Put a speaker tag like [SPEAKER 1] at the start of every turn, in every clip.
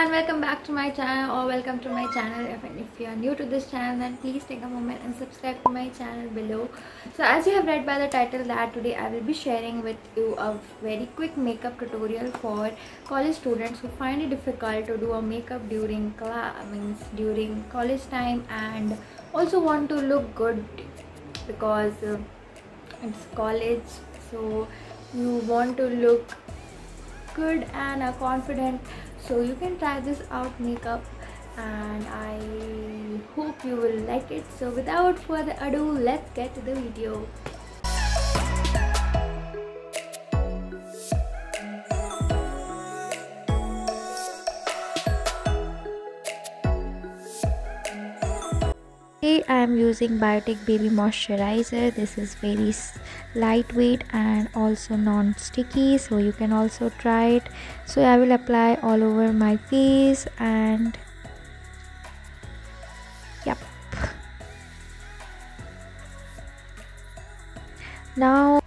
[SPEAKER 1] everyone welcome back to my channel or welcome to my channel. If, if you are new to this channel then please take a moment and subscribe to my channel below. So as you have read by the title that today i will be sharing with you a very quick makeup tutorial for college students who find it difficult to do a makeup during class means during college time and also want to look good because uh, it's college. So you want to look good and confident so you can try this out makeup and i hope you will like it so without further ado let's get to the video Today I am using Biotique Baby Moisturizer. This is very lightweight and also non-sticky so you can also try it. So I will apply all over my face and yep. Now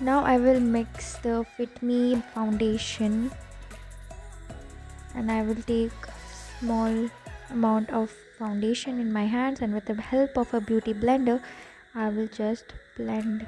[SPEAKER 1] now I will mix the Fit Me foundation and I will take small amount of foundation in my hands and with the help of a beauty blender I will just blend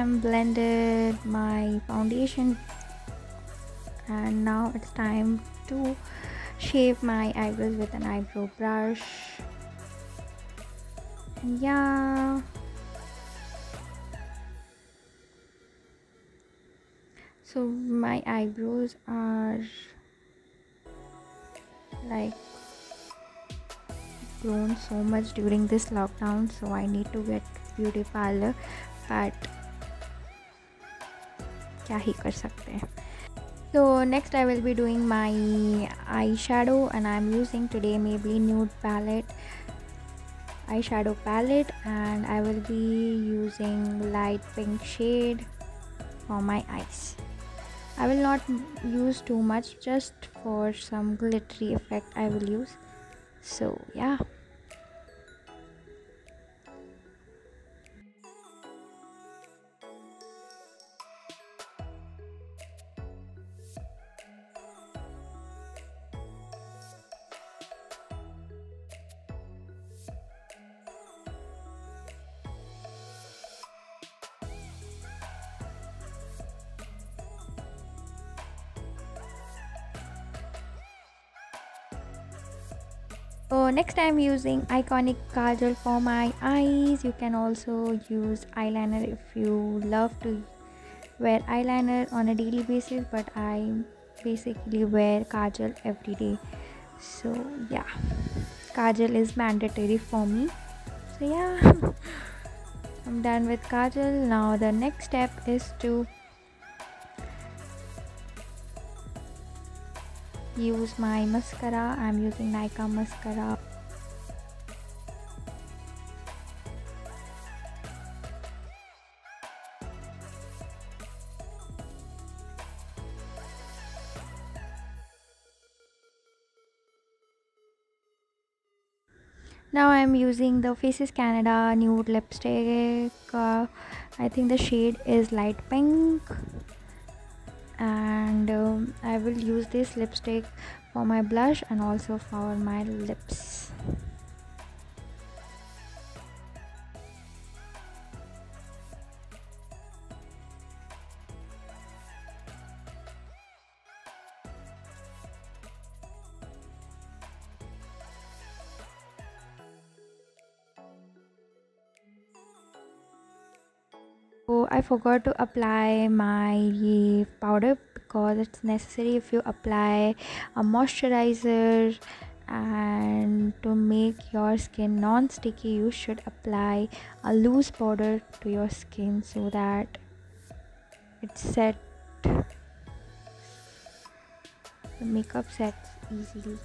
[SPEAKER 1] I'm blended my foundation. And now it's time to shape my eyebrows with an eyebrow brush. Yeah. So my eyebrows are like grown so much during this lockdown so i need to get beauty parlor. But क्या ही कर सकते हैं so next i will be doing my eyeshadow and i'm using today maybelline nude palette eyeshadow palette and i will be using light pink shade for my eyes i will not use too much just for some glittery effect i will use so yeah So next i'm using Eyeconic kajal for my eyes. You can also use eyeliner if you love to wear eyeliner on a daily basis but i basically wear kajal every day. So yeah. Kajal is mandatory for me. So yeah. I'm done with kajal now the next step is to use my mascara. I'm using Nykaa mascara. Now i'm using the faces canada nude lipstick. Uh, i think the shade is light pink and um, I will use this lipstick for my blush and also for my lips so i forgot to apply my powder because it's necessary if you apply a moisturizer and to make your skin non-sticky you should apply a loose powder to your skin so that it set. The makeup sets easily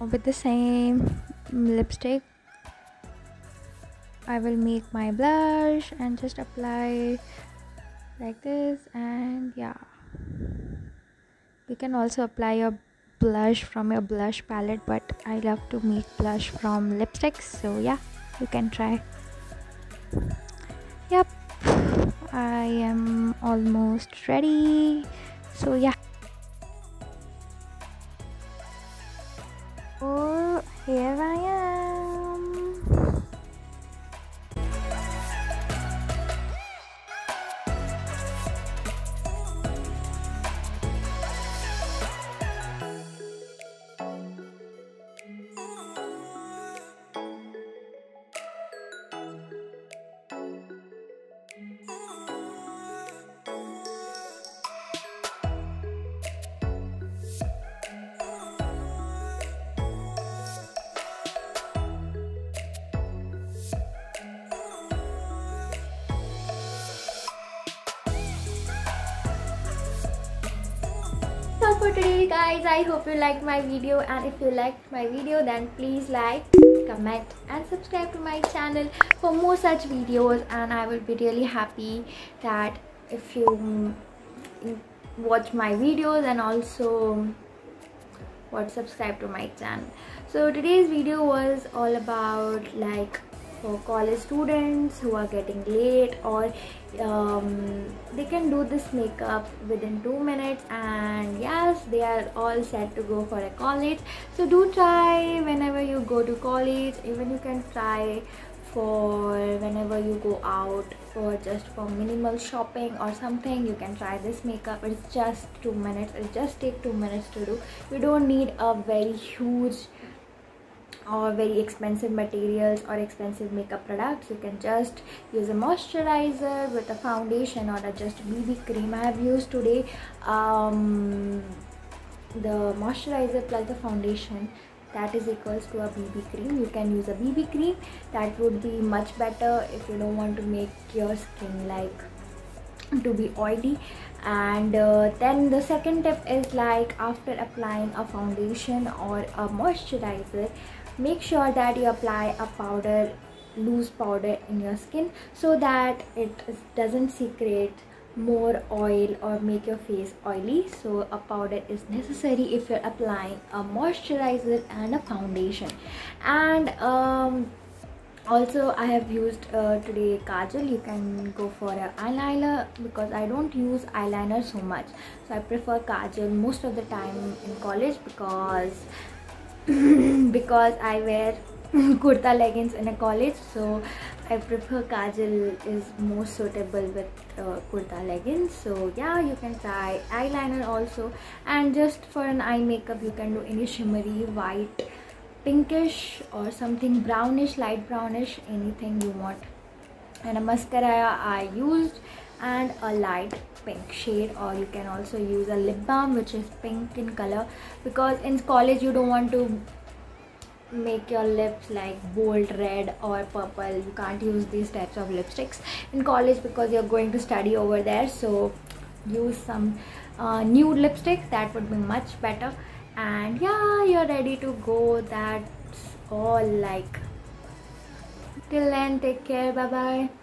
[SPEAKER 1] with the same lipstick. I will make my blush and just apply like this and yeah. You can also apply your blush from your blush palette but I love to make blush from lipsticks so yeah you can try. Yep I am almost ready. So yeah today guys. I hope you liked my video and if you liked my video then please like comment and subscribe to my channel for more such videos. And i will be really happy that if you mm, watch my videos and also what subscribe to my channel. So today's video was all about like for college students who are getting late or um, they can do this makeup within two minutes. And they are all set to go for a college. So do try whenever you go to college. Even you can try for whenever you go out for just for minimal shopping or something you can try this makeup. It's just two minutes. It just take two minutes to do. You don't need a very huge or very expensive materials or expensive makeup products. You can just use a moisturizer with a foundation or a just bb cream. I have used today um, the moisturizer plus the foundation. That is equals to a bb cream. You can use a bb cream. That would be much better if you don't want to make your skin like to be oily. And uh, then the second tip is like after applying a foundation or a moisturizer make sure that you apply a powder loose powder in your skin so that it doesn't secrete more oil or make your face oily. So a powder is necessary if you're applying a moisturizer and a foundation. And um, also i have used uh, today kajal. You can go for an eyeliner because i don't use eyeliner so much. So i prefer kajal most of the time in college because because I wear kurta leggings in a college so I prefer kajal is more suitable with uh, kurta leggings. So yeah you can try eyeliner also. And just for an eye makeup you can do any shimmery white pinkish or something brownish light brownish anything you want. And a mascara I used and a light pink shade or you can also use a lip balm which is pink in color because in college you don't want to make your lips like bold red or purple. You can't use these types of lipsticks in college because you're going to study over there. So use some uh, nude lipstick. That would be much better. And yeah you're ready to go. That's all. Like till then take care. Bye bye